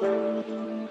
Música